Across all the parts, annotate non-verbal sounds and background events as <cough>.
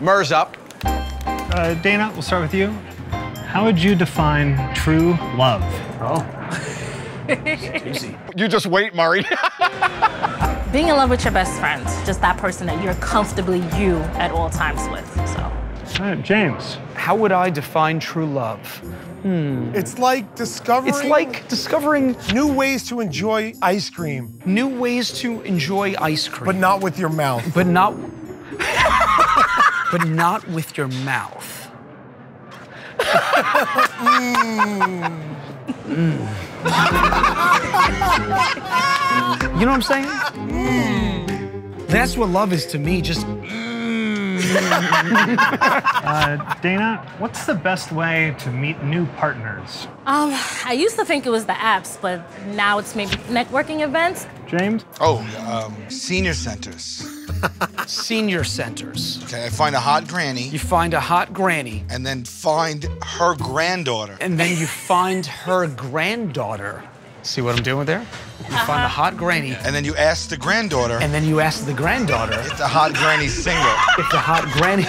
Murr's up. Uh, Dana, we'll start with you. How would you define true love? Oh. Easy. <laughs> You just wait, Murray. <laughs> Being in love with your best friend, just that person that you're comfortably you at all times with. So. All right, James. How would I define true love? Hmm. It's like discovering. It's like discovering new ways to enjoy ice cream. New ways to enjoy ice cream. But not with your mouth. But not. <laughs> but not with your mouth. mm. Mm. you know what I'm saying? Mm. That's what love is to me. Just. uh, Dana, what's the best way to meet new partners? Um, I used to think it was the apps, but now it's maybe networking events. James? Oh, um, senior centers. Senior centers. Okay, I find a hot granny. You find a hot granny. And then find her granddaughter. And then you find her granddaughter. See what I'm doing with there? You uh -huh. find a hot granny. And then you ask the granddaughter. And then you ask the granddaughter. If the hot granny's single. If the hot granny. <laughs>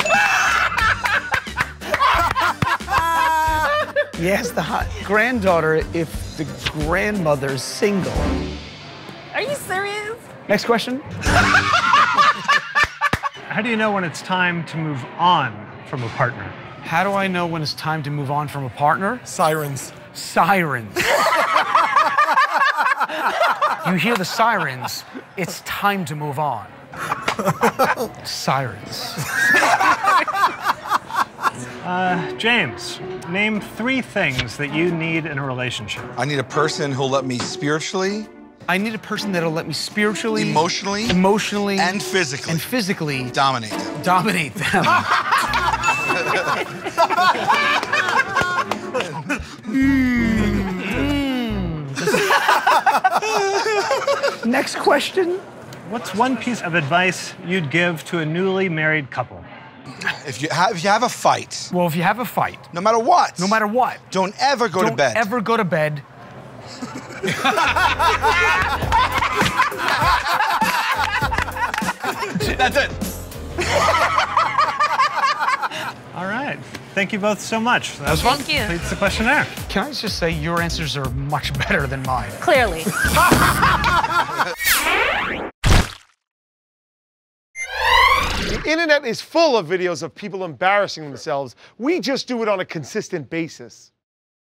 you ask the hot granddaughter if the grandmother's single. Are you serious? Next question. <laughs> How do you know when it's time to move on from a partner? How do I know when it's time to move on from a partner? Sirens. Sirens. you hear the sirens, it's time to move on. sirens. Uh, James, name three things that you need in a relationship. I need a person who'll let me spiritually. I need a person that'll let me spiritually, emotionally, emotionally, and physically, and physically dominate them. Dominate them. Hmm. Hmm. Next question. What's one piece of advice you'd give to a newly married couple? If you have, if you have a fight. Well, if you have a fight. No matter what. No matter what. Don't ever go don't to bed. Don't ever go to bed. That's it. All right. Thank you both so much. That was fun. Thank you. Completes the questionnaire. Can I just say your answers are much better than mine? Clearly. <laughs> The internet is full of videos of people embarrassing themselves. We just do it on a consistent basis.